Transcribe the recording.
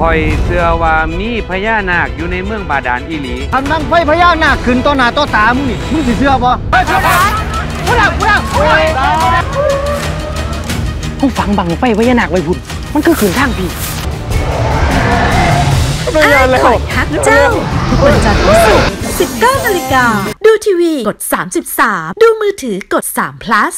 คอยเชื่อว่ามีพญานาคอยู่ในเมืองบาดาลอีหลีทำนั่งไฟพญานาคขึ้นต่อหน้าต่อตามึงนี่มึงสิเชื่อบ่ไปเชื่อบ่พูดแล้วพูดแล้วพูดแล้วผู้ฟังบังไฟพญานาคไว้พุ่นมันคือขืนทางพี่อ้ายแล้วฮักเจ้าทุกวันจันทร์ถึงศุกร์19นาฬิกา ดูทีวีกด 33 ดูมือถือกด3 plus